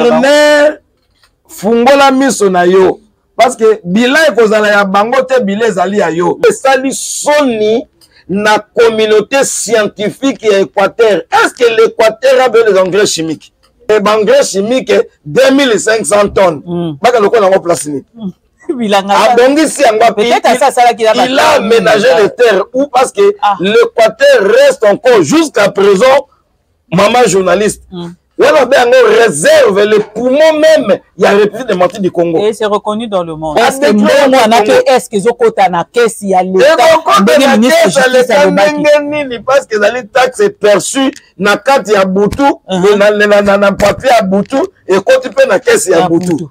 werner fungola miso na yo parce que bila ekozala ya bango te bila ezali ya yo esali soni na communauté scientifique ya équateur est ce que l'équateur a besoin des engrais chimiques e baengrais chimique 2500 tonnes mm. baka lokola yango place nini mm. abongisi yango il a aménagé les terres ou parce que ah. l'équateur reste encore jusqu'à présent maman journaliste mm. wana babe yango réserve le poumon même ya république démocratique du congo et c'est reconnu dans le monde est-ce que mbongo wana ke est-ce que ezokota na caisse ya l'étatndenge ministre nini parce que ezali taxe perçu na kati ya butu uh-huh. na papier ya butu ekoti mpe na caisse ya butu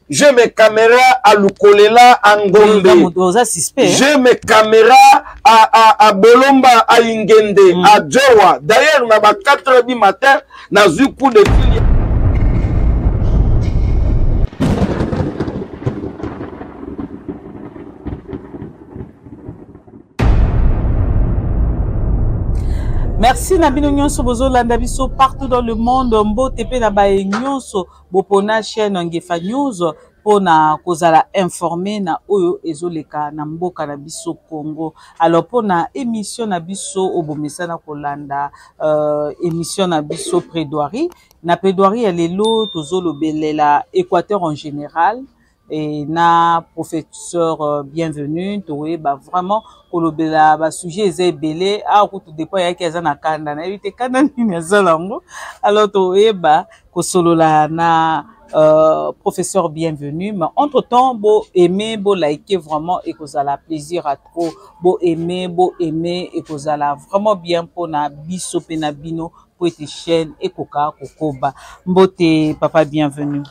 Je me camera à Lukolela à Ngombe. Je me camera à, à, à Bolomba à Ingende, mm. à Djoa. D'ailleurs, on a 4 h du matin, on a eu coup de fil. merci na bino nyonso bozolanda biso partout dans le monde mbote mpe na baye nyonso Bopona chaine Ngefa News mpo na kozala informe na oyo ezoleka na mboka na biso Congo. Alors mpo na emission na biso obomesana kolanda euh, emission na biso Predoirie. Na Predoirie ya lelo tozolobelela Equateur en général et na professeur euh, bienvenue tokoyeba vraiment kolobela basujet eza ebele awa kutu depuis ayaki aza na kanda nayebi te kanda nini azala yango alors tokoyeba kosolola na euh, professeur bienvenue mais entre temps bo aime bo like vraiment ekozala plaisir à trop bo aime bo aime ekozala vraiment bien mpona biso mpe na bino mpo ete chaîne ekoka kokoba mbote papa bienvenue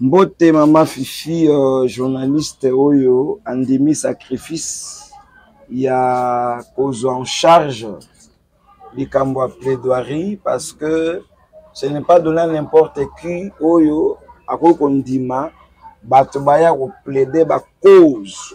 Mbote mama Fifi, uh, journaliste oyo andimi sacrifice ya kozwa en charge likambo ya plaidoirie parce que ce n'est pas donné n'importe qui oyo akoki kondima bato baya koplaide bacause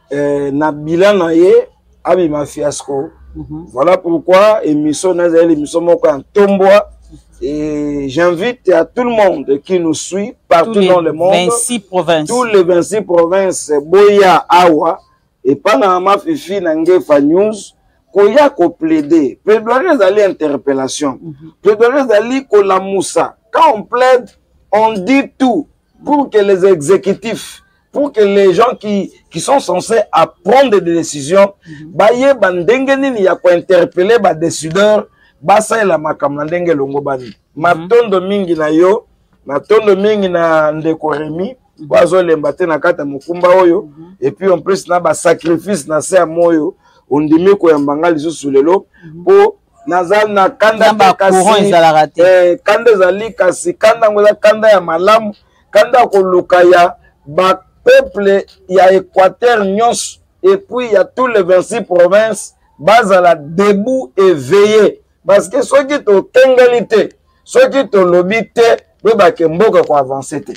eh, na bilan na ye abima fiasco mm -hmm. voilà pourquoi émission na ezali émission moko ya ntombwa Et j'invite à tout le monde qui nous suit partout tous dans le monde. 26 provinces. Tous les 26 provinces, Boya, Awa, et Panama, Fifi, Nangefa News, koya ko plaider. Plaidoyer d'aller interpellation. Mhm. Plaidoyer d'aller ko la moussa. Quand on plaide, on dit tout. pour que les exécutifs pour que les gens qui, qui sont censés à prendre des décisions mhm. bayeba ndenge nini ya kointerpele badécideur basalela makambo na ndenge elongobani mhm. matondo mingi na yo matondo mingi na ndeko remi mhm. po azolemba te na kati ya mokumba oyo epuis en plus na basacrifice na se ya moyo ondimi koyamba ngai lisusu lelo mpo nazali na kanda te kasi eh, kanda ezali kasi kanda yango eza kanda ya malamu kanda ya koluka ya bapeuple ya équateur nyonso epuis ya tous les 26 provinces bazala debout eveille parce que soki tokengeli te soki tolobi te boyebake mboka koavance te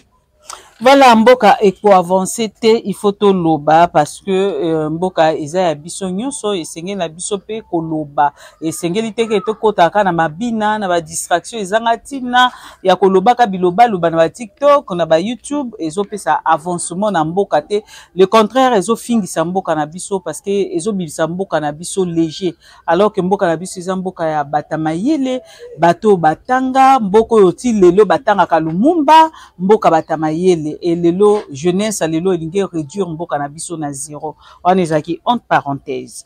Voilà mboka eko avance te il faut toloba parce que euh, mboka eza ya biso nyonso esengeli na biso mpe koloba esengeli te ke tokotaka na mabina na ba distraction ezanga ntina ya kolobaka bilobaloba na ba tiktok na ba youtube ezopesa avancement na mboka te le contraire ezofingisa mboka na biso parce que ezobimisa mboka na biso léger alors que mboka na biso eza mboka ya bata mayele bato batanga mboka oyo ti lelo batangaka lumumba mboka bata mayele e lelo jeunesse ya lelo elingi réduire mboka na biso na zero wana ezalaki entre parenthèse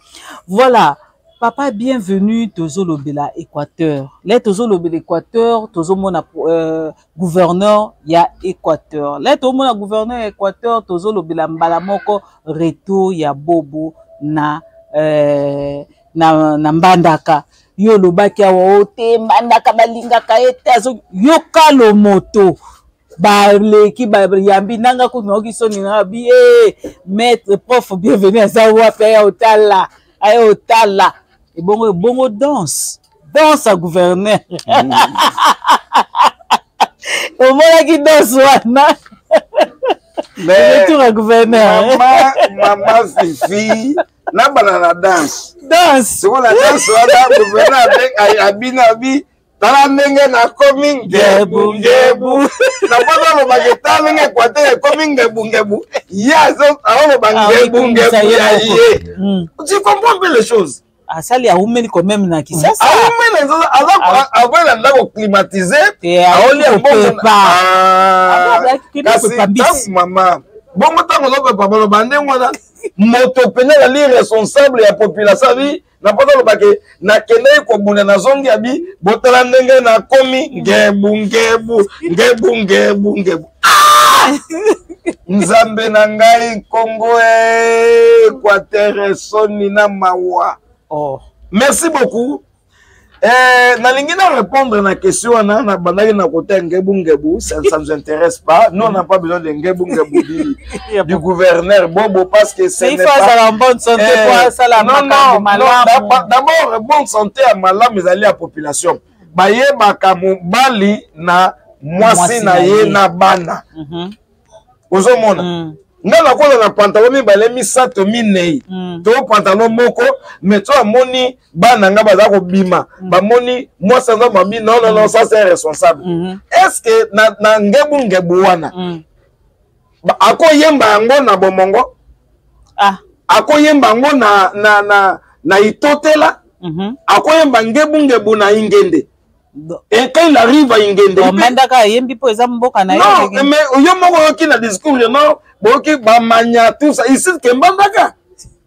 voilà papa bienvenue tozolobela équateur le tozolobela équateur tozomona euh, gouverneur ya Equateur. Là tomona gouverneur ya Equateur tozolobela mbala moko retour ya Bobo na euh, na, na Mbandaka. Yo olobaki awa ote oh, Mbandaka balingaka ye te azo yoka lo moto baleki bayambi nanga kutu nayoki soni na bi e maître prof bienvenu aza wapi aya otala aya otala ebongo ebongo danse danse ya gouverneur omonaki danse wana retour ya gouverneur mama fifi na bana na danse danse sikoyo na danse wana gouverneur abina abi tala ndenge nakomi ngebungebu na mposa alobaki tala ndenge ekwatele ekomi ngebungebu ye aoloba ngebungebu ya ye tu comprends mpe les choses asali aumeli quand même na kisasa aumeli na kisasa aza akoya na ndako climatise aoli ya mbongo kasi ntango mama bongo ntango ozopepa baloba ndenge wana moto mpenza azali responsable ya population abi na mposa aloba ke nakendeki kobunda na zongi abi botala ndenge nakomi ngebu ngebu ngebu ngebu ngebu nzambe na ngai congo equateur soni na mawa oh. merci beaucoup eh, nalingi na répondre na question wana nabandaki na kota ngebu ngebu ça ne nous intéresse pas nous on n'a pas besoin de ngebu ngebu du, du gouverneur bobo parce que c'est il faut azala en bonne santé eh, po asala makambo malamu d'abord bonne santé ya malamu ezali ya population bayebaka mobali na mwasi na ye na bana mhm. ozomona mm. nga nakola na pantalo mibale misato minei mm. to pantalo moko me to amoni bana nga baza kobima mm. bamoni mwasi aza mabi nonono mm. sa se responsable mm -hmm. est ce que na, na ngebu ngebu wana mm. akoyemba yango na bomongo ah. akoyemba yango na, na, na, na itotela mm -hmm. akoyemba ngebungebu na ingende et quand il arrive à ingende omandaka ayembi mpo eza mboka na non mais yo moko oyoki na discours no boyoki bamanya tout ça ici kembandaka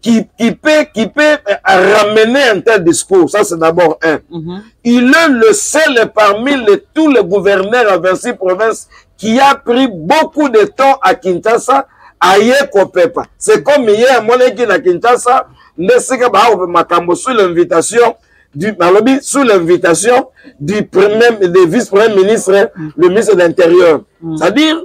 qui, qui, peut, qui peut euh, ramener un tel discours. Ça, c'est d'abord un. Mm -hmm. Il est le seul parmi les, tous les gouverneurs à 26 provinces qui a pris beaucoup de temps à Kinshasa aye kopepa c'est comme hier moneki na kinshasa nde sika baakopema makambo sur l'invitation du Malobi, sous l'invitation du premier, des vice-premier ministre, le ministre de l'Intérieur. C'est-à-dire,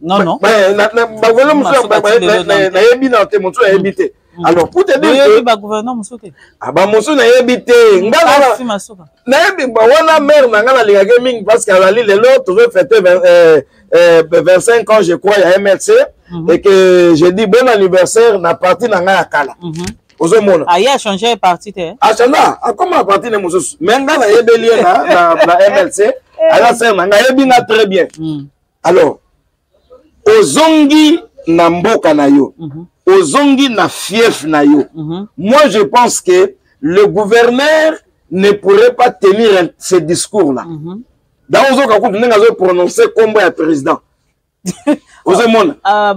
non non bagouvernement mosusu nayebi na te mosusu nayebi te mm. alors pour te dire bagouvernement mosusu te ah, bamosusu nayebi te mm. nayebi wana mare na ngai nalingaki mingi parce que azali lelo tozo fete 25 euh, euh, ans je crois ya mlc mm-hmm. et que je dis bon anniversaire na parti na ngai ya kala mm-hmm. ozomona aye ah, achange parti te achange ah, akoma parti ne mosusu me ngai nayebeli ye na mlc aza sere na ngai ayebi nga très bien mm. alors ozongi na mboka na yo mm -hmm. ozongi na fief na yo mm -hmm. moi je pense que le gouverneur ne pourrait pas tenir ce discours là mm -hmm. donc ozoka kutu ndenge azo prononce nkombo ya président ozomona ah,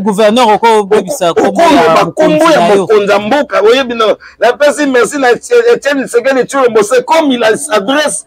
gouverneur okobebisakoloba nkombo ya mokonzi ya mboka oyebi napesi merci na etienne sekele tshilombo se comme il s'adresse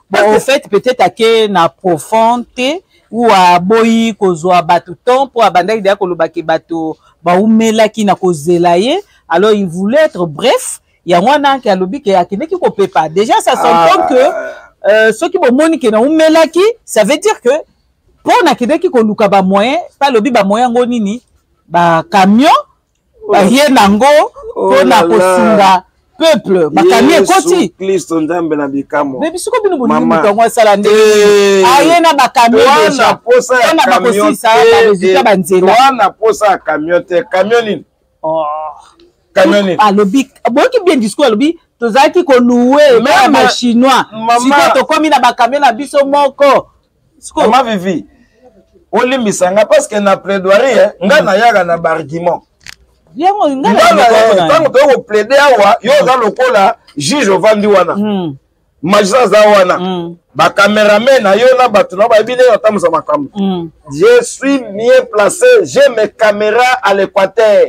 bon au fait peut-être ake na profond te ou aboyi kozwa bato temps mpo abandaki deya koloba ke bato baumelaki na kozela ye alors il voulait être bref yango wana ke alobi ke akendeki kopepa déjà ça s'entend ah. que euh, soki bomoni ke naumelaki ça veut dire que mpo nakendeki koluka bamoyen mpe alobi bamoyen yango nini bacamion baye nango oh mpona kosunga peuple makambo ekoti klisto nzambe na bikamwa me bisiko bino bolingi moto yango asala nde eh. aye na bakamiona posa ya bakosisa baresultat banzela wana posa ya camion te camion nini oh. camion nini alobi boyoki bien discours alobi tozalaki koloue na bachinois siko tokomi na bakamio na biso moko sikoyo ma vivi olimbisa nga parce que na plaidoirie eh, nga mm. nayaka na bargument yango ntango toyei koplaide awa yo oza lokola juge ovandi wana hmm. magistrat aza wana hmm. bacamerame na yo na bato na bayebi ndenge batambusa makambo hmm. je suis mieux placé je me camera à l'équateur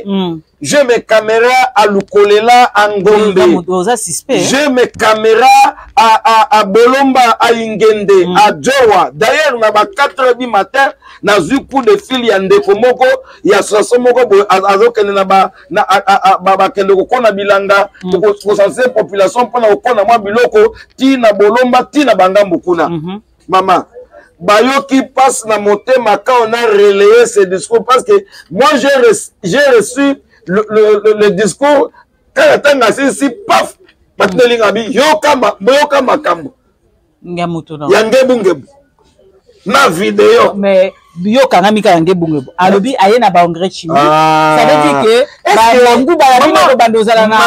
je me camera alukolela angombe je me camera abolomba aingende mm. ajowa d'ailleurs na ba 4 heures du matin nazwi coup de fil ya ndeko moko ya saso moko boye azokende na bakende kokona bilanga mm. kosanse population mpona kokona mwa biloko ti na bolomba ti na bangambo kuna mm -hmm. mama bayoki mpasi na motema quand on a relaye ce discours parce que moi j'ai reçu le, le, le, le discours kaka ntango asilisi paf batineli nga bi yoka makambo ya ngebungebu na video yo kangami kaka nge bongo alobi aye na ba engrais chimique ah. ça veut dire que banguba ya bino kobanda ozala na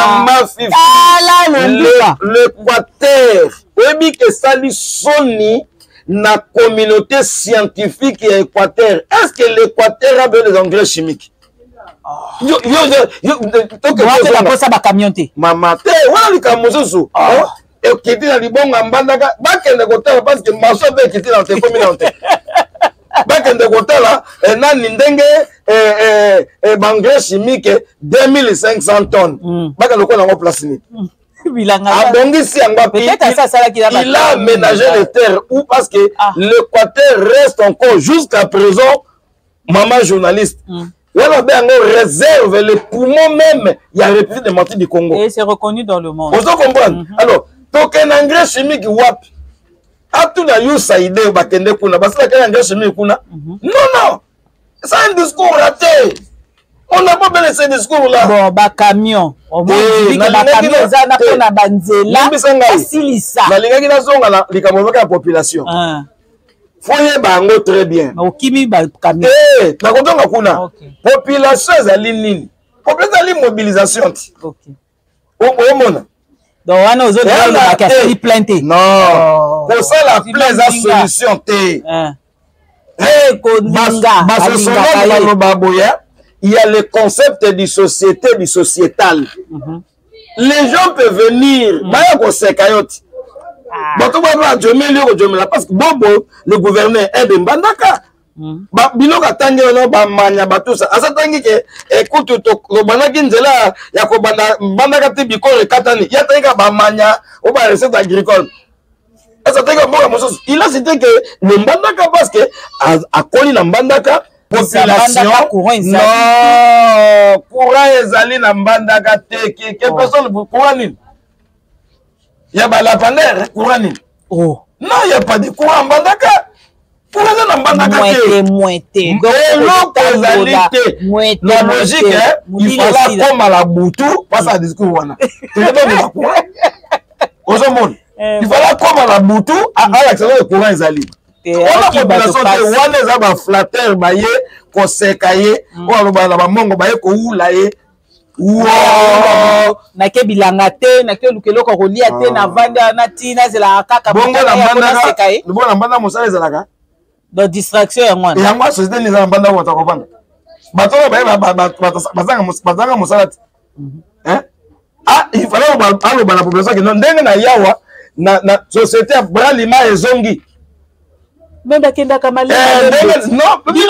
tala na nduba l'équateur oyebi ke esali soni na communauté scientifique ya équateur est ce que l'équateur a besoin des engrais chimiques tokosa bacamion te mama te wana likambo mosusu ah. ekiti na libongo ya mbandaka bakende kotala parceke maso mpe ekiti na te ekomi na te bakende kotala eh, nani ndenge eh, eh, eh, baengrais chimique 2500 tonnes mm. bakende kola yango place nini mm. abongisi yango il a aménagé les terres ou parce que ah. l'équateur reste encore jusqu'à présent maman journaliste mm. wana obe yango réserve le poumon même ya république de martin du congo et c'est reconnu dans le monde ozo comprendre mm -hmm. alors tokende engrais chimique wapi atuna usaid oyo bakende kuna basalaki na engrais chimique kuna mm -hmm. non non eza un discours raté on a pas bele ce discours là bon ba camion eh, nalingaki nazonga na likambo ezaka ya population ah. foyeba yango très bien okimi bakami eh, nakotonga kuna okay. population ezali nini population ezali mobilisation ti okay. omona donc wana ozolobaka asali plain te non kosala plain eza solution te basosolongi baloba boye il y a le concept du société du sociétal mm -hmm. les gens peut venir mm. baya koseka yo ti ah. bato baya bajomeli yo kojomela parce que bobo le gouverneur ebe mbandaka mm. biloko atangi wana bamanya batusa aza tangi ke ekutu eh, tobandaki nzela ya kobanda mbandaka te bikolo ekatani ye atangika bamanya o barecette agricole azateka mboka mosusu il a cité que ne mbandaka parce que akoli na mbandaka population non courant ezali na mbandaka te keke oh. personne courant nini ya balapandere courant nini oh. non ya pas de courant mbandaka toza na mbandaka teeloko ezali te na logique ifala akoma na butu mpasa ya discours wana toyebamela courant ozomona ifala akoma na butu alakisa oyo courant ezali wana population te wana eza baflateur baye koseka ye oyo alobaka na bamongo baye kowula ye nake bilanga te nake oluka eloko kolia te ah. navandi wana ti nazela kaka bongonaseka ye bongo na mbanda mosala ezalaka do distraction yango wana yango ya société nini eza na mbanda oyo bata kovanda bato oyo baye bazanga mosala te mhm. ah, ifale aloba na population kino ndenge na yawa na société ya bralima ezongi meme akendaka malebino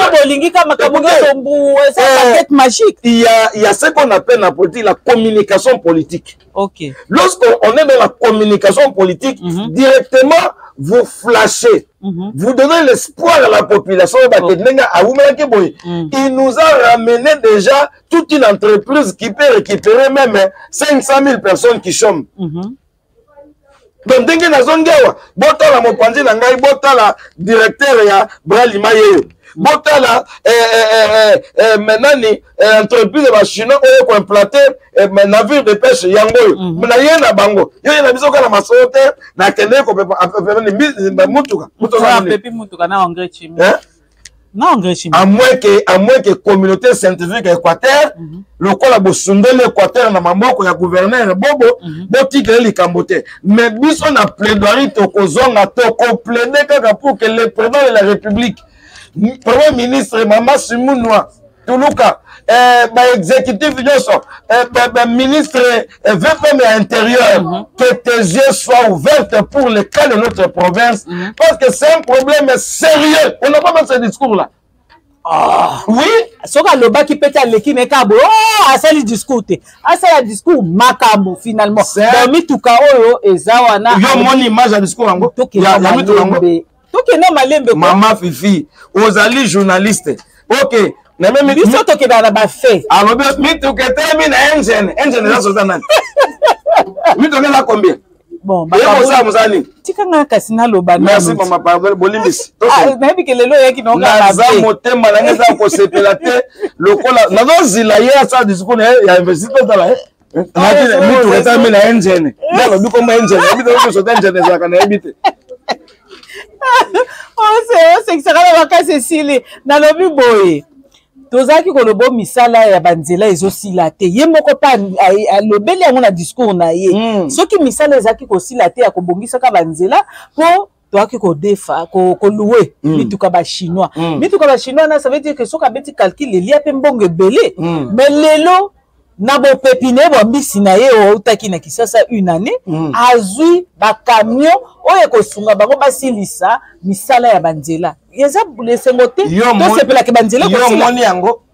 eh, bolingi ka makambo nyonso mbu eza eh, paquete magique il y a, il y a ce qu'on appelle na politique la communication politique ok lorsque on est dans la communication politique mm -hmm. directement vous flashez mm -hmm. vous donnez l'espoir à la population oyo bakende ndenge awumelaki boye mm. il nous a ramené déjà toute une entreprise qui peut récupérer même 500 000 personnes qui chôment mm -hmm. donc ndenge nazongi awa botala mopanzi na ngai botala directeur ya bralima yeyo botala eh, eh, eh, nani entreprise ya bachinois oyo koimplante navire de pêche yango oyo mhm. na ye na bango yo ye na biso kaka masolo te nakendeki kopepa mutuka mutuka na engrais chimique à moins que à moins que communauté scientifique ya Équateur mm -hmm. lokola bosundoli Équateur na maboko ya gouverneur bobo mm -hmm. botika ye likambo te mais biso na plaidoirie tokozonga tokoplaide kaka pour que le président de la république premier ministre mama simunwa tuluka eh, baexécutif nyonso eh, ministre eh, vpm ya intérieur mm -hmm. que tes yeux soient ouvertes pour le cas de notre province mm -hmm. parce que c'est un problème sérieux on n'a pas même ce discours là oh. oui soki alobaki mpe te aleki me kabo oh, asali discours te asala discours makambo finalement mituka oyo eza wana yo omoni image ya discours yango ya mituka yango tokenda malembe mama fifi ozali journaliste ok na meme biso tokendaka na bafe alobi mituka etelemi na engine engine eza soza nani mituka eza combien boza mosala nini tika ngai kasi naloba merci mama pardon bolimbisi ah, nayebi ke lelo oyaki naza motema na ngai eza kosepela te lokola nazozila ye asala discours na ye ya investite totala ye mituka etami na engine nalobi komba engine nayebi te okosote engine ezalaka nayebi te osekisaka na makasi esili nalobi boye tozalaki koloba misala ya banzela ezosila te ye moko mpe alobeli yango na discours na ye mm. soki misala ezalaki kosila te ya kobongisaka banzela mpo toyaki kodefa koloue mm. mituka bachinois mm. mituka bachinois na ça veut dire que soki abeti calcul elia mpe mbongo ebele mm. mais lelo na bopepi na ye bwa mbisi na ye outaki na kisasa une année mm. azwi bacamion oyo ekosunga bango basilisa misala ya banzela eza esengo te tosepelaka banzela omoni yango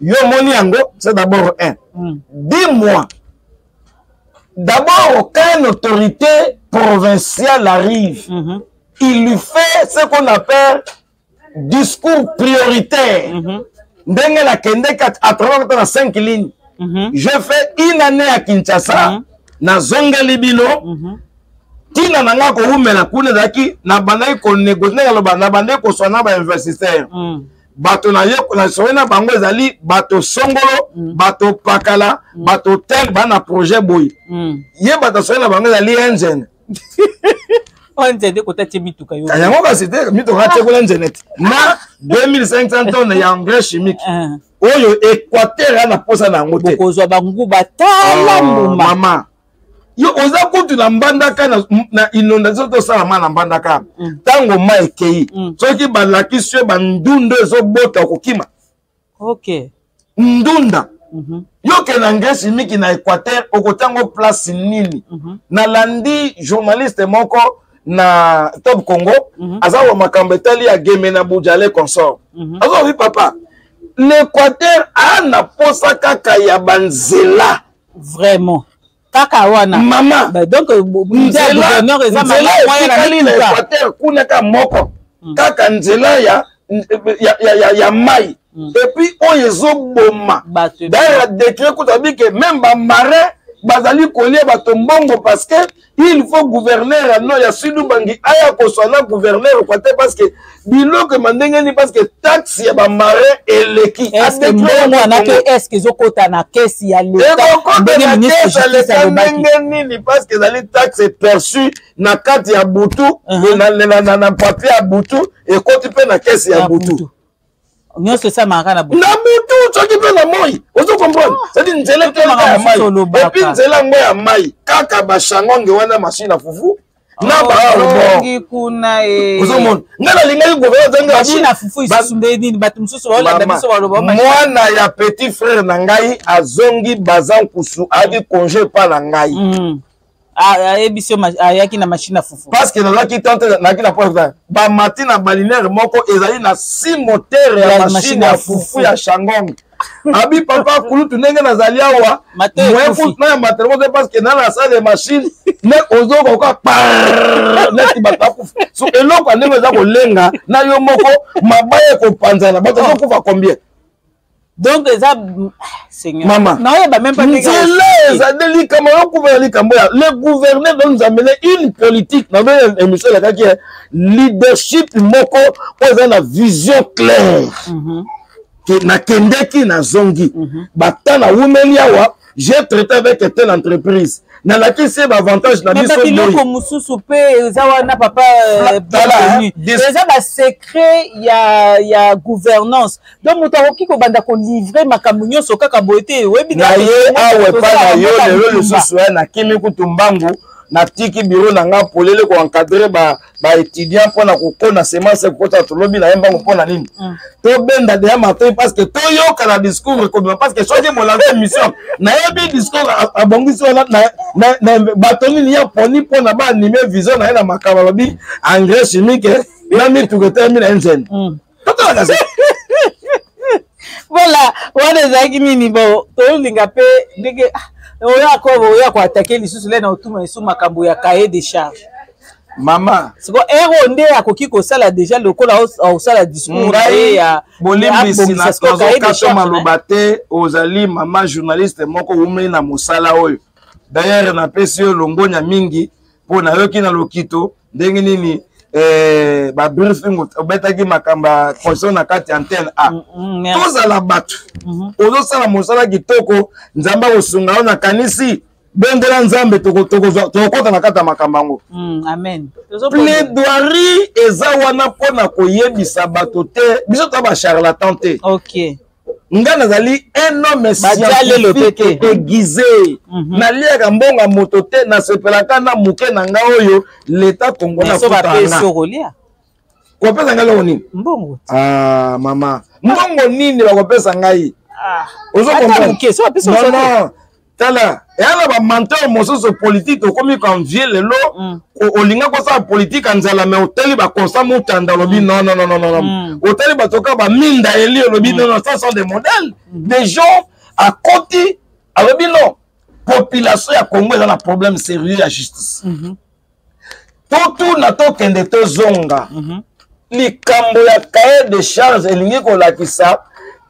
yo omoni yango c'est d'abord un mm. dis moi d'abord quand une autorité provinciale arrive mm -hmm. il lui fait ce qu'on appelle discours prioritaire mm -hmm. ndenge nakendeki atravakata na 5 lignes mm -hmm. je fais une année ya kinshasa mm -hmm. nazongeli bino mm -hmm. ntina na ngai kowumela kuna ezalaki nabandaki konegosie naloba nabandaki koswa na bainvestisseur mm. bato nasololi na bango ezali bato songolo mm. bato pakala mm. bato tel baa na projet boye mm. ye bato asololi na bango ezali engene yango kasi te mituka atekula engene te na 2500 tonne ya engrais chimique ah. oyo équateur ya na mposa na yango te okozwa banguba tala ah, mbuma yo oza kutu na mbandaka na, na inondation tosalama na mbandaka ntango mm. mai ekei mm. soki balakisi yo bandunda ezobota okokima okay. ndunda mm -hmm. yoke na ngesi miki na équateur okotango place nini mm -hmm. nalandi journaliste moko na top congo mm -hmm. aza wa makambo etali ya geme na bujale consort mm -hmm. azobi papa l'équateur ana posa kaka ya banzela vraiment kaka wana mama bah, donc euh, gouverneur eza etikali na équateur kuna ka moko hmm. kaka nzela ya, ya, ya, ya, ya mai hmm. epuis oyo ezoboma daire ya décret kutu abike meme bamarin bazali kolia bato mbongo parce que il faut gouverneur ya nord ya sud ubangi aya koswa na gouverneur kwa te parce que biloko ema ndenge nini parce que taxe ya bamarin eleki mbongo wana mpe estce ezokota na kesi ya letaekokota na kesi ya leta ndenge nini parce que ezali taxe eperçu na kati ya butu uh-huh. na papier ya butu ekoti mpe na kesi ya butu nyonso esalemaka na butu na butu soki mpe na moi ozo comprendre ah. sadi nzela etelaka ya mai epuis nzela yango ya mai kaka bashangonge wana masini na fufu na oh, baongi kuna eh. ozomona ngai nalingaki gouvernmwana ya petit frère na ngai azongi baza nkusu abi congé epa na ngai mm. ayebisi ayaki na machine ya fufu parce que nazalaki tante nayaki na posa bamati na balinaire moko ezali na si motere ya machine ya fufu ya shangonge abi papa kulutu ndenge nazali awa moyekutnaya matelemoze parce que na nasale machine ne ozokoka neti bato akufa so eloko ya ndenge eza kolenga na yo moko mabaya ekopanzana bato azokufa combien donc eza ah, naoyeba meme pas nzela ezali likambo yokubela likambo ya le gouverneur donc nzambele une politique nabe émission elakaki eh, leadership moko oyo eza na vision claire mhm. nakendeki nazongi mhm. bata nawumeli awa j'ai traité avec telle entreprise nalakisi ye baavantage na biso biloko mosusu mpe eza wana papa euh, ah, eza basecret ya, ya gouvernance donc moto akoki kobanda kolivre makambo nyonso kaka boye te oyebi na ye awa epa na yo lelo lisusu eh, nakimi kutu mbangu natiki biro na ngai polele koencadre ba baétudiant mpo na kokona semence ya kokota tolobi na ye mbango mpo na nini mm. tobenda deya matoi parce que toyoka na discours ekobima parce que soki bolanda émission nayebi discours abongisi wana bato nini ya poni mpo na baanime vision na ye na makambo alobi engrais chimique na mituka etelemi na ye nzeni mm. voilà wana ezalaki nini bo tolinga mpe ndenge ah, oya ko oya koatake lisusu le na otuma lisusu makambo ya cahier de charge mama siko ero nde akoki kosala deja lokola osala discourse ya bolimbisi nazokata maloba te ozali mama journaliste moko umeli na mosala oyo dayere napesi yo longonya mingi mpo nayoki na lokito ndenge nini eh, babriefing obetaki makambo ya conscience na kati ya antenne a mm, mm, tozala bato mhm. ozosala mosala kitoko nzambe akosunga yo nakanisi bondela nzambe tokokota na kati ya makambo yango mm, plaidoirie eza wana mpo na koyebisa bato te biso toza bacharlatan te nga nazali un homme scientifique aiguise mhm. naliaka mbongo ya moto te nasepelaka na moke na nga oyo leta kongo nakopesa nga eloko nini mbongo ah, mama mbongo nini bakopesa ngai ah. ozokomprendre tala eya na bamanteur mosusu politike tokomi koenvie lelo mm. olinga kosala politike ya nzala me otali baconsa mutanda olobi mm. nonnnnn mm. otali bato kaka baminda eli olobi nono ça sont des modèles des gens akoti alobi non population ya congo eza na problème sérieux ya justice mm-hmm. totuna tokende tozonga mm -hmm. likambo ya cahier de charge elingi kolakisa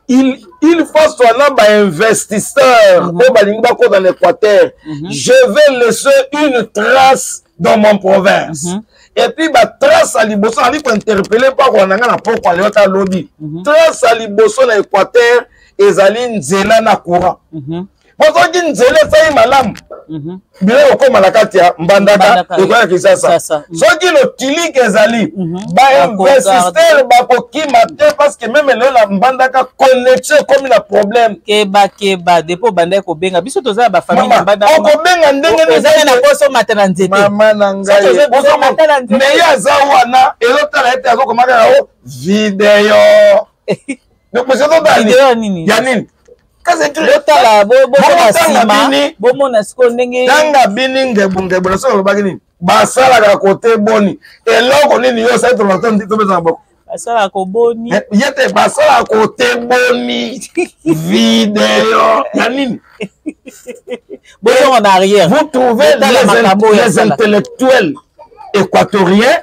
il, il faut soit na bainvestisseur mhm. oyo balingi bakota na équateur mhm. je vais laisser une trace dans mon province mhm. et puis batrace ya liboso nali kointerpele mpakwa na ngai na pokwa lelo ta lobi trace ya liboso na équateur ezali nzela na courant bozoki nzela esali malamu mhm. bino kokoma na kati ya mbandaka ekoya kisasa soki lotilike ezali mhm. bainvestistere bakokima te parceke meme lelo na mbandaka connexion ekomi na problème keba keba depo obandaki kobenga biso toza na bafamille na mbandaka okobenga ndenge ezali na poso mata na nzete mama na ngai meye aza wana ezotala ete azokomaka yango video donc mosi ezobani ya nini botala bobona nsima bomona sikoyo ndenge tanga bini ngebungebu na soki olobaki nini basalaka kote boni eloko nini yo osali tolata ndi topesa na boko basalaka koboni eh, ye te basalaka kote boni video ya nini bozongo na arrière vous trouvez les intellectuels équatoriens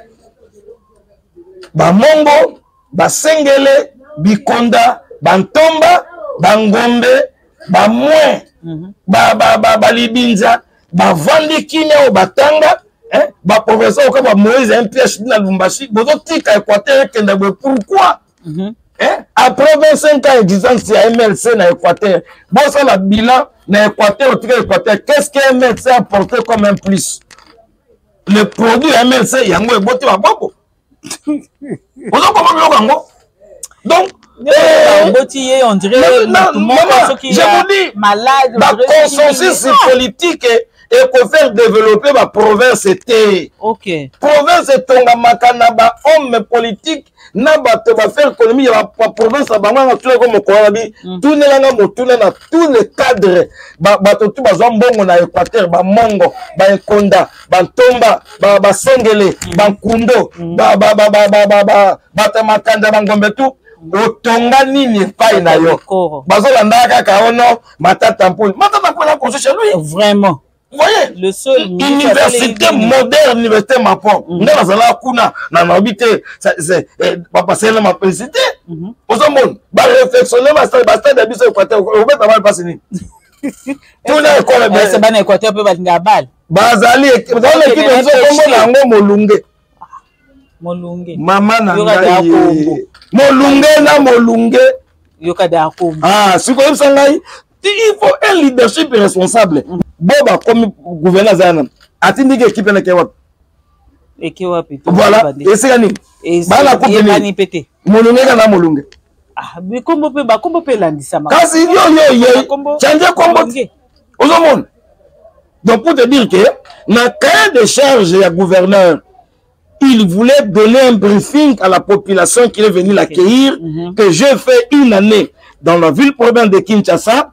bamongo basengele bikonda bantomba bangombe bamwe mhm. balibinza bavandi kimia oyo batanga eh, baprofesseur oka bamoïse mph na lumbashi bozotika équateur ekenda boye pourquoi mhm. eh, après 25 ans existence ya mlc na équateur bosala bilan na équateur otika équateur qu'est ce que mlc apporte comme un plus le produit ya mlc yango eboti baboko ozo koma biloko yango donc oboti ye on dirait motu moko soki malade baconsensus politique ekofaire développer baprovince te okay. province etongamaka na bahomme politique na bato bafaire économie ya baprovince na bango yanga tuna ko mokolo na bi mm. tunelanga motuna na tout le cadre bato tu bazwa mbongo na équateur bamongo baekonda bantomba basengele bankundo bata makanda bangombe tu otonga nini epai na yo bazolandaka kaka ono matata mpoli matata mpoli akozo chez lui vraiment voyez le seul université moderne université mapon mm. ngai nazalaka kuna na nayebi te eh, bapasalela mapesi te mm-hmm. ozomona bareflexionne bastade ya biso equateur obeta bana mpasi nini tuna ekole bana equateur mpe balingaka bale bazali bazali ekipe na biso kombo na yango molunge molunge mama na ngai molunge na molunge yoka de akombo ah sikoyo yebisa ngai il faut un leadership responsable mm. bo bakomi gouverneur aza yana atindiki ekipe na ke wapi eke wapi voilà esika nini bana coupe nini molunge kana molunge Ah, bikombo mpe bakombo mpe elandisama kasi yo yeye change kombo ozomona donc pour te dire que na cahier de charge ya gouverneur il voulait donner un briefing à la population qu'il est venu l'accueillir mm -hmm. que j'ai fait une année dans la ville province de Kinshasa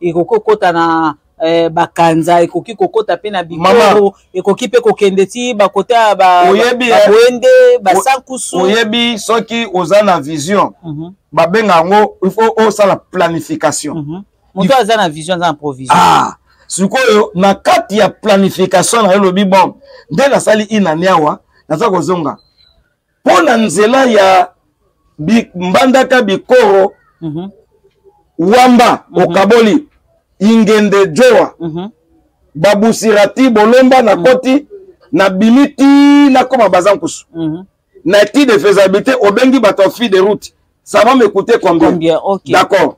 ekoki kokota na eh, bakanza ekoki kokota mpe na bikoro ekoki mpe kokende ti bakote ya baboende eh, basankusu oyebi soki oza na vision mm -hmm. babenga yango il faut osala planification mm -hmm. moto aza na vision aza na provision ah. sikoyo na kati ya planification na yo lobi bon nde nasali inani awa naza kozonga mpo na nzela ya bi, mbandaka bikoro mm -hmm. wamba mm -hmm. okaboli ingende joa mm -hmm. babusirati bolomba na mhm. koti mm -hmm. na bimi ti nakoma baza nkusu mm -hmm. na ti de faisabilité obengi bato ya fille de route ça va me coûter combien, combien? Okay. d'accord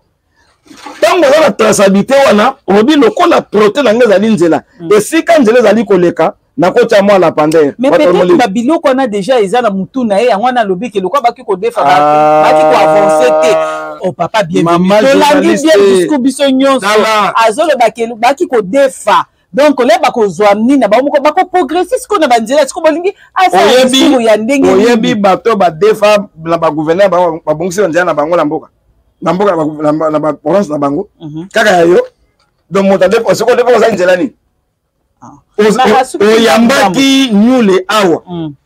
ntango oza na traçabilité wana olobi lokola prote na ngai ezali nzela mm. esika nzela ezali koleka nakotya mwa lapandere mais peut-être babiloko wana déjà eza na mutu na ye yango wana alobi ke lokola baki kodefa ah. baki koavance te o oh, papa bienvenue tolangi bien discours biso nyonso azoloba ke baki kodefa donc le bakozwa nini na bango moko bakoprogresse sikoyo na banzela sikoyo bolingi asalaisuru ya ndenge oyebi bato oyo badefa na bagouverneur bango babongisi banzela na bango na mboka na mboka na baprovince na bango mhm. kaka ya yo donc moto adefa sikoyo defa oza nzela nini ah. oyambaki nyule awa mm.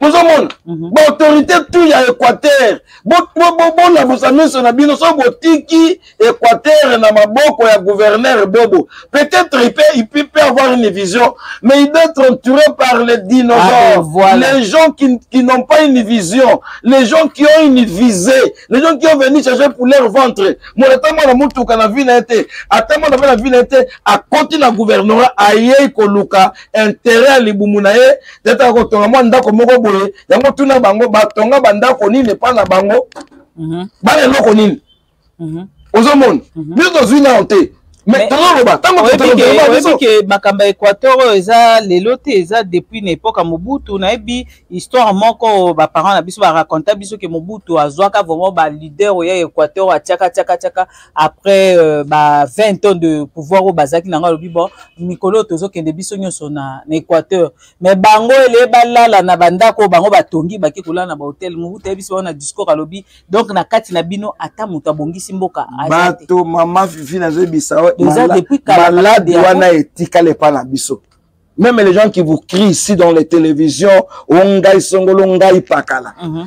tozomona mhm. baautorité tout ya équateur bolamusa miso na bino soki botiki équateur na maboko ya gouverneur bobo peut-être il peut, peut avoir une vision mais il doit être entouré par les dinosaures ah, voilà. les gens qui, qui n'ont pas une vision les gens qui ont une visée les gens qui ont venu chercher pour leur ventre mona ata mwana motuka na vi na ye te ata mwana mpe na vi na ye te akoti na gouvernorat ayei koluka intérêt ya libumu na ye yataka kotonga mwa ndako moko boye yango tuna bango batonga bandako nini epai na bango mhm. bana eloko nini mhm. ozomona mhm. biso tozwi nao te oyebike makambo ya équateur oyo eza lelo te eza depuis na epoka mobutu nayebi histoire moko baparent na biso baraconta biso ke mobutu azwaka vraiment baleader oyo ya équateur atiaka tiaka tiaka après euh, ba 20 ans de pouvoir oyo bazalaki nango alobi bon mikolo oyo tozokende biso nyonso na, na équateur mais bango ele balala na bandako oyo bango batongi bake kolala na bahotel mobutu ayebisi bango na discours alobi donc na kati na bino ata moto abongisi mboka bato mama fifi nazoyebisa malade wana etikala epa na biso même les gens qui vous crient ici dans les télévisions o oh, ngai songolo ngai pakala mm -hmm.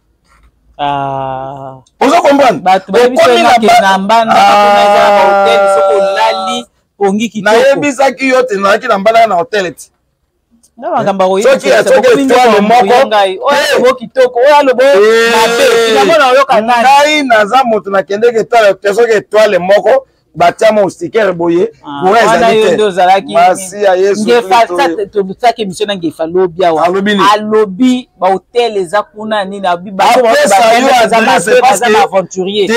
Ah. ozo comprendre bato bayebi na mbanda na hotel soki olali pongi kitoko nayebisaki yo te nazalaki na mbanda na hotel ti soki etoile moko ngai naza moto nakendeki etale te soki etoile moko batia moustiquaire boye ah, courezaliteasi ya yesutosalaki emission na ngefa lobi awa alobi bahotel eza kuna nini abibaaaventurier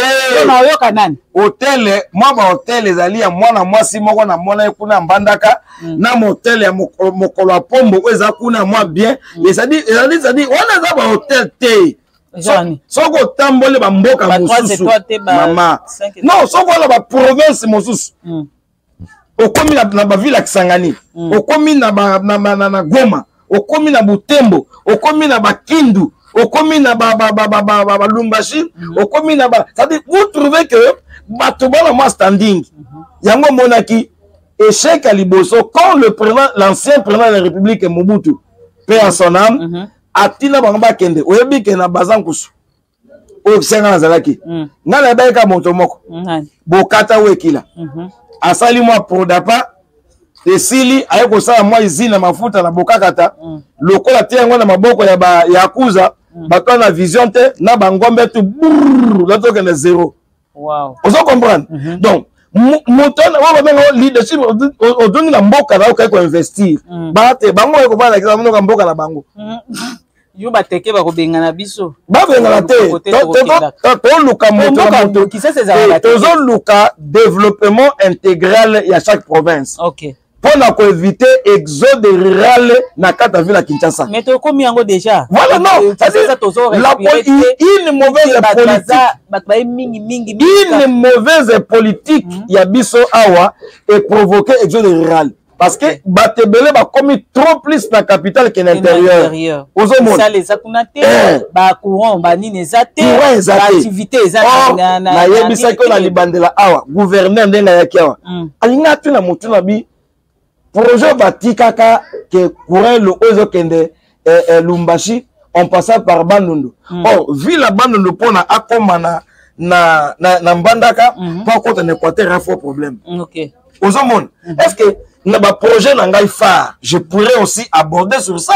oyoka nani hotel mwa bahotel ezali ya mwana mwasi moko na mwana ye kuna mbandaka mm. na motel ya mokolo ya pombo oyo eza kuna mwa bien mm. ezali wana eza bahotel te soki otamboli bamboka mosusu mama non soki wana baprovince mosusu hmm. okomi na bavile ya kisangani hmm. okomi na goma okomi na butembo okomi na bakindu okomi na balumbashi hmm. okomi na ba cetadire vous trouvez que bato bana mwa standing yango omonaki échec ya liboso quand le l'ancien président de la république mobutu pe en son âme atina bango bakende oyebi ke na baza nkusu oyo kisi ngai nazalaki mm. ngai nayebaki kaka moto moko mm, bokata oyo ekila mhm. asali mwa prodapa esili aye kosala mwa izine ya mafuta na bokakata mm. lokola te yango na maboko ya bayakuza bato wana na vision te na bangombe tu brr natokende zero wow. ozo comprendre mm -hmm. donc moto oyo babenga oh, leadership ozongi na mboka na okai koinvestir mm. bate bango baye kofana na kisa banoka mboka na bango mm. yo bateke bakobengana biso babengana te toluka mototozoluka eh, développement intégral ya chaque province okay. mpo na koevite exode rural na kati ya ville ya kinshasa mais tokomi yango déjà voilà non une mauvaise politique une mauvaise politique mhm. ya biso awa eprovoke exode rural parce que bato ebele bakomi trop plus na capitale ke na intérieur ozomonasala eza kuna te eh. bacourant banini eza teactivité eza nayebisaki yo na libandela awa gouverneur ndenge ayaki awa mm. alingi atuna motuna bi projet batikaka ke courant lo oyo ezokende eh, eh, lumbashi en passant par bandundu mm. or ville ya bandundu mpona akoma na, na, na, na mbandaka mm -hmm. mpo akota na équateur ya faux problème mm, okay. ozomona mm -hmm. est ce que na baprojet na ngai phare je pourrais aussi aborder sur ça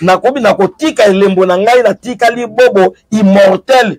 nakomi na kotika elembo na ngai natikali bobo immortel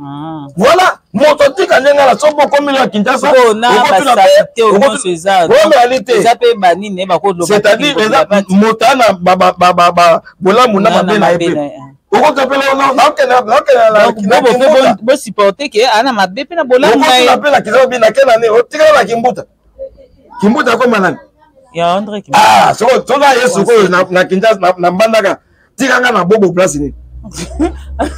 Ah. Voilà, moto tika ndenge na soki okomi na Kinshasa c'est-à-dire eza moto ana bolamu na mabe na ye mpe okokapelabosupporte ke ana mabe mpe na bolamu na ye okokape na kizaobi na kenani otikala na kimbuta kimbuta akoma nani ya andre kimbuta ah so so na yesu ko na na kinjas na, na mbandaka tika nga na bobo place ni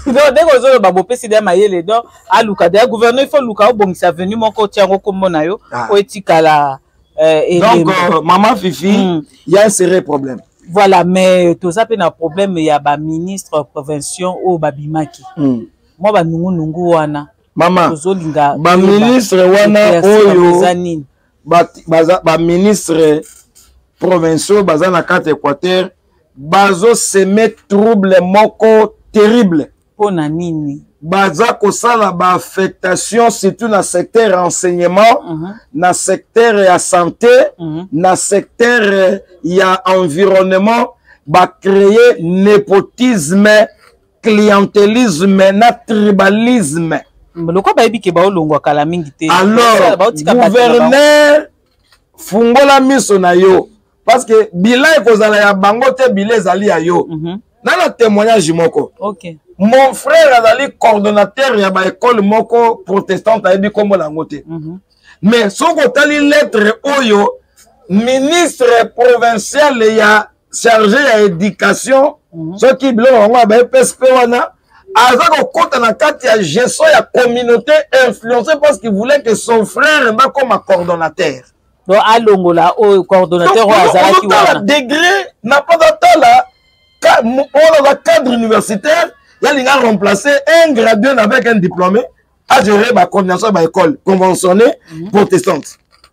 donc ndenge ozoloba bopesi deya mayele donc aluka deya gouverneur il faut luka obongisa venu moko otia yango nkombo na yo ah. oyo etikala euh, donc euh, maman fifi mm. ya insere problème voilà mais toza mpe na problème ya baministre provinciaux oyo babimaki mm. mwa banungunungu wana mama baministre wana oyo baministre ba provinciaux baza na kati équateur bazoseme trouble moko terrible mpo na nini baza kosala baaffectation surtout na secteur ya enseignement uh mhm. -huh. na secteur ya santé uh mhm. -huh. na secteur ya environnement bacreye nepotisme clientelisme na tribalisme lokola bayebi ke baolongwa kala mingi te alors gouverneur fungola miso na yo parce que bila ekozala ya bango te bila ezali ya yo mm -hmm. na na témoignage moko okay. mon frère azali coordonnateur ya baekole moko protestante ayebi nkombo na yango te mm -hmm. mais soki otali lettre oyo ministre provincial ya charge ya éducation mhm. soki biloko yango ya baepsp wana aza kokota na kati ya gestion ya communauté influencé parce qu'il voulait que son frère bakoma coordonnateur do alongola oyo coordonnateur oyo azalaki wana degré na mpata tala oyo aza cadre universitaire yalinga remplace un gradué na avec un diplômé agere bacoordination ya baécole conventionné mhm. protestante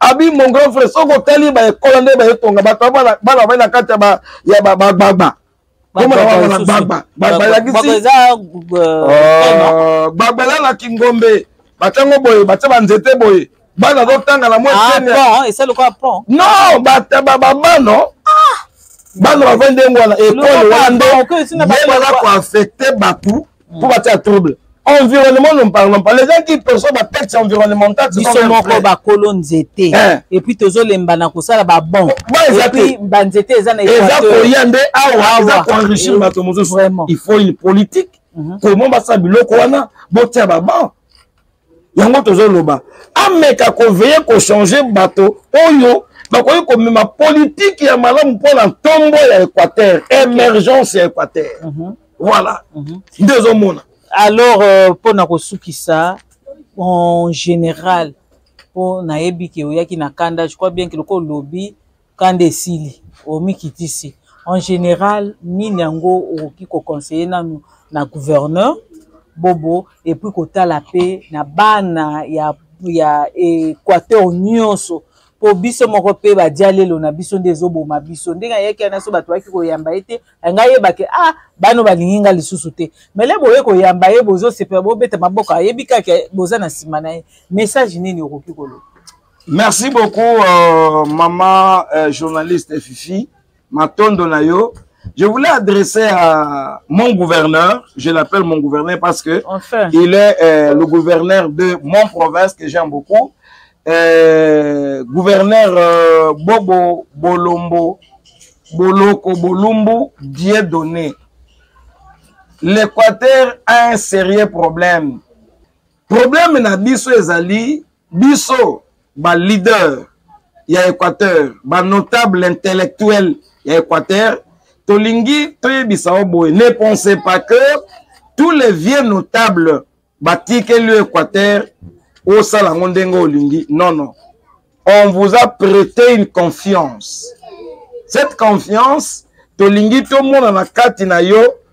abi mon grand frère soki otali baekola nde baetonga bato bana bavai na kati ya bagbagba gbagba eza na kingombe batyango boye batya banzete boye bana azotanga na mwa ah, non babano bana bavai ndenge wana ekole wana nde ye naza koaffecte bato mpo batia trouble environnement non parlons pas les gens qui perçoivent ba taxe environnementale biso moko bakolo nzete eh. et puis tozolemba na kosala babon epuis banzete eza na eza koya nde awa eza koenrichir bato mosusu il faut une politique mhm. comment basala biloko wana botia baban yango tozoloba ameka koveye kochange bato oyo bakoki komema politiki ya malamu mpo na ntombo ya équateur émergence ya équateur mm -hmm. voilà mm -hmm. nde ezomona alors euh, mpo na kosukisa en général mpo nayebi ke oyaki na kanda je crois bien ke lokola olobi kanda esili omikitisi en général nini yango okoki koconseille nanu na gouverneur bobo epuis kotala mpe na bana ya, ya équateur nyonso mpo biso moko mpe badialelo na biso nde ezoboma biso ndenge ayaki yana so bato bayaki koyamba ye te yanga ayeba ke a ah, bano balingi nga lisusu te mele boye koyamba ye bozosepela bobeta maboko ayebi kaka boza na nsima na ye message nini okoki koloba merci beaucoup euh, mama euh, journaliste fifi matondo na yo Je voulais adresser à mon gouverneur, je l'appelle mon gouverneur parce que enfin. il est euh, le gouverneur de mon province que j'aime beaucoup, euh, gouverneur euh, Bobo Bolombo Boloko Bolumbu Dieudonné. L'Équateur a un sérieux problème. Problème na biso ezali biso ba leader ya Equateur ba notable intellectuel ya Equateur tolingi toyebisa yo boye ne pensez pas que tous les vieux notables batikeli yo Equateur osala yango ndenge olingi non non on vous a prêté une confiance cette confiance tolingi tomona na kati na yo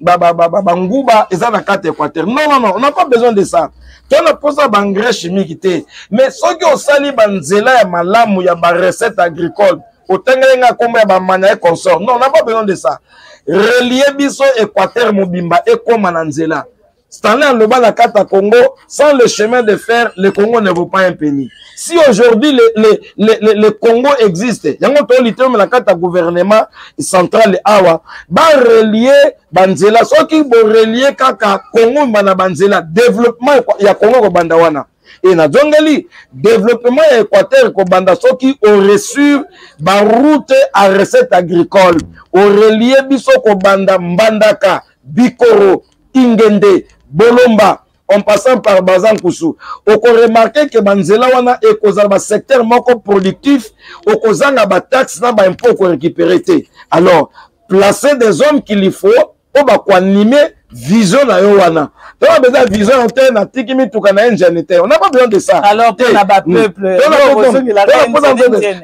ba, ba, ba, ba, ba nguba eza na kati ya équateur non non non on n'a pas besoin de ça to na mposa ba engrais chimique te mais soki osali banzela ya malamu ya ba recette agricole otangeli nga nkombo ya bamana e consort non on n'a pas besoin de ça relie biso équateur mobimba ekóma na nzela Stanley Aloba la Kata Congo, sans le chemin de fer, le Congo ne vaut pas un penny. Si aujourd'hui le, le, le, le, le Congo existe, yango to litome la Kata gouvernement central awa, ba relier banzela, soki bo relier kaka Congo mbana banzela, développement ya Congo ko banda wana. Et na zongeli, développement ya Équateur ko banda soki au reçu ba route à recette agricole, au relier biso ko banda mbandaka, bikoro, ingende bolomba en passant par baza nkusu okoremarke ke banzela wana ekozala basecteur moko productif okozanga bataxe na baimpôt okorécupere te alors place des hommes qu'il y faut mpo bakoanime vision na yo wana tona mpenza vision yo te natiki mituka na engine te on n'a pas besoin de ça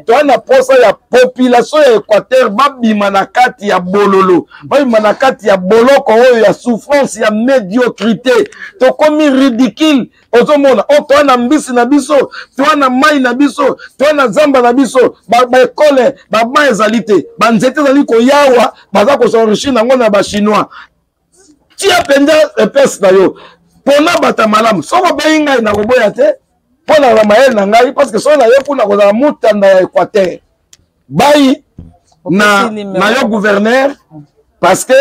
toa na posa ya population ya équateur babima na kati ya bololo babima na kati ya boloko oyo ya souffrance ya médiocrité tokomi ridicule ozomona o oh, toa na mbisi na biso toa na mai na biso toa na zamba na biso baekole baba ezali te banzete ezali koyawa baza kosenrichir nango na bachinois tia mpenza epese na yo mpona bata malamu soki obengi ngai nakoboya te mpo na mayele na ngai parce que soki naye kuna kozala mutanda ya équateur bayi na, na yo gouverneur parce que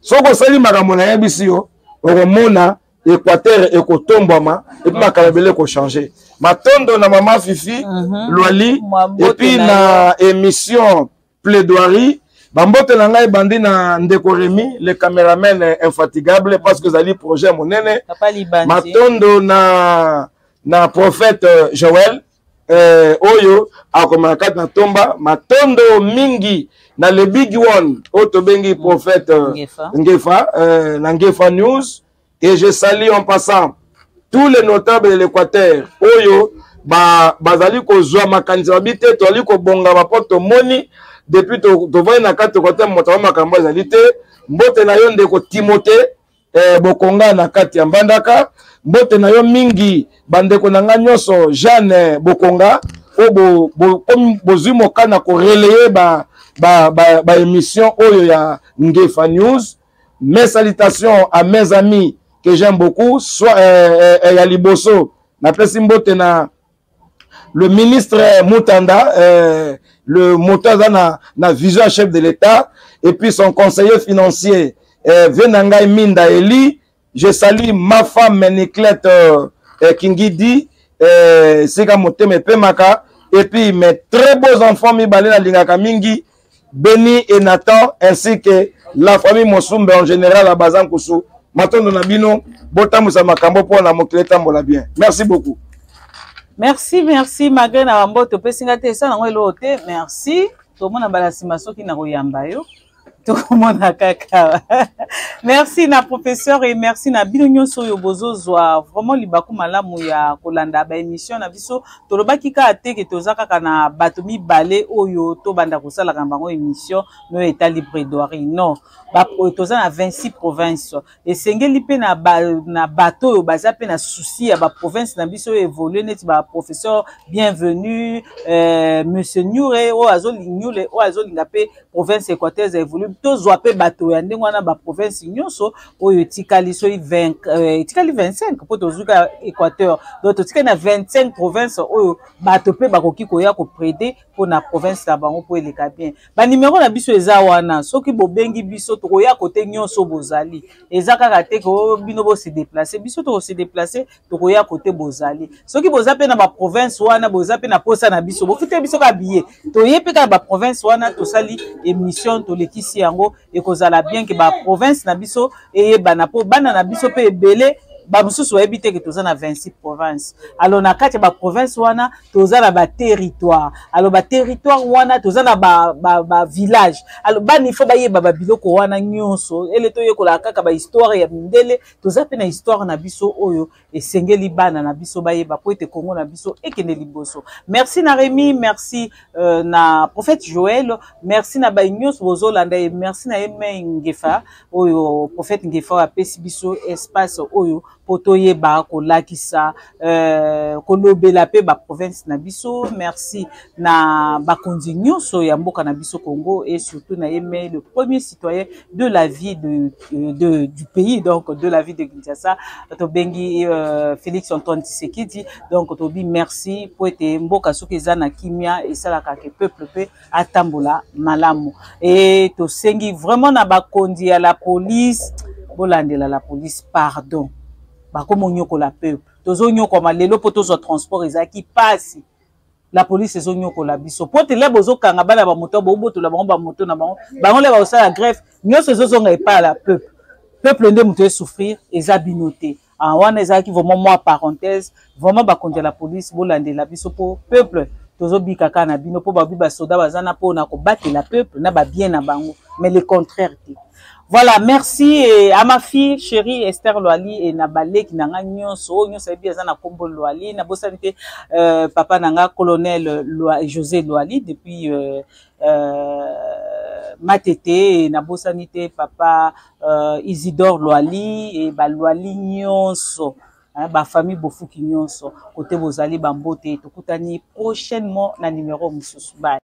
soki osali makambo nayebisi yo okomona équateur ekotombwama epuis makambo ebele ekochange matondo na mama fifi uh mhm. -huh. lwali epuis na émission plaidoirie bambote na ngai ebandi na ndeko remi le cameraman infatigable parce que ezali projet monene matondo na na prophète joel eh, oyo akomaka kati na tomba matondo mingi na le big one oyo tobengi mm. prophète euh, ngefa, ngefa euh, na ngefa news et je salue en passant tous les notables de l'équateur oyo bazali ba kozwa makanisi mabi te tozali kobongama mpo tomoni depuis tovandi to na kati tokote moto yango makambo ezali te mbote na yo ndeko timote eh, bokonga na kati ya mbandaka mbote na yo mingi bandeko na ngai nyonso jeanne bokonga oyo bozwi bo, bo, bo moka na koreleye ba, ba, ba, ba émission oyo ya ngefa news mes salutations à mes amis que j'aime beaucoup soit euh, euh, ya liboso napesi mbote na le ministre Mutanda, euh, le Mutanda na, na vision chef de l'État, et puis son conseiller financier, euh, Venangai Minda Eli. Je salue ma femme Niclette euh, euh Kingidi, euh, Sika Moteme Pemaka, et puis mes très beaux enfants Mibale na Lingaka Mingi, beni et nathan ainsi que la famille mosumbe en général ya baza nkusu matondo na bino botambwisa makambo mpo na mokili etambola bien merci beaucoup merci merci malgré na bambo topesi nga te esa nango eloo te merci tomona mbala nsima soki nakoyamba yo tokomona kaka merci na professeur et merci na bino nyonso oyo bozozwa vraiment libaku malamu ya kolanda baémission na biso tolobaki kaka te ke toza kaka na bato mibale oyo tobanda kosalaka na bango émission noyo etali bredoirie non toza na 26 province esengeli mpe na, ba, na bato oyo baza mpe na souci ya baprovince na biso oyo évolue neti baprofesseur bienvenu euh, monsieur nure oyo azolinyule oyo azolinga mpe province équateuse évolue tozwa mpe bato ya ndenge wana baprovince nyonso oyo etikali soki euh, etikali 25 mpo tozwi ka équateur donc totikali na 25 province oyo bato mpe bakoki koya koprede mpo na province na bango mpo eleka bien banimero na biso eza wana soki bobengi biso tokoya kote nyonso bozali eza kaka te ko bino bose deplace biso tokose deplace tokoya kote bozali soki boza mpe na baprovince wana boza mpe na mposa na biso bofute biso kaka biye toye mpe kaka baprovince wana tosali émission tolekisi yango ekozala bien ke baprovince na biso eyebana mpo bana na biso mpe ebele bamosusu bayebi te ke toza na 26 province alo na kati ya baprovince wana toza na baterritoire alo baterritoire wana toza na bavillage ba, ba alo bana ifo bayeba babiloko wana nyonso ele toyekolaka kaka bahistware ya mindele toza mpe na histoire na biso oyo esengeli bana na biso bayeba mpo ete kongo na biso ekende liboso merci na remi merci euh, na prophète joel merci na bai nyonso bozolanda ye merci na ye mai ngefa oyo prophète ngefa oyo apesi biso espace oyo mpo toyeba kolakisa euh, kolobela mpe baprovince na biso merci na bakonzi nyonso ya mboka na biso congo et surtout na ye mai le premier citoyen de la vie de euh, de, du pays, donc de la ville de Kinshasa. Tobengi euh, Félix Antoine Tshisekedi. Donc tobi merci pour être mboka soki eza na kimia et ça la que peuple peut atambola malamu. Et to sengi vraiment na ba kondi à la police, bolandela la police pardon. Ba comme on la peuple. Tozo nyokwama lelo po tozo transport ezaki pasi. la police ezonyokola biso mpo te leba ozokanga bana bamoto bobotola bango bamoto na bango bango leba kosala greffe nyonso ezozonga epai la peuple peuple nde moto esouffrir eza bino te ah, wana ezalaki vraiment mwa parenthèse vraiment bakonzi ya la police bolandela biso mpo peuple tozobika kaka na bino mpo babi basoda baza na mpo na kobatela peuple na babien na bango mais le contraire te Voilà, merci et à ma fille chérie Esther Loali et na baleki na nga nyonso oyo nyonso ayebi aza na kombo Loali na bosani te euh, papa na nga colonel Loi, José Loali depuis euh, euh, Matete na bosani te papa euh, Isidore Loali et ba Loali nyonso hein, ba famille bofuki nyonso kote bozali bambote tokutani prochainement na numéro mosusu bye